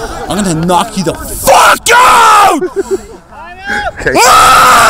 I'm gonna knock you the fuck out! Okay. Ah!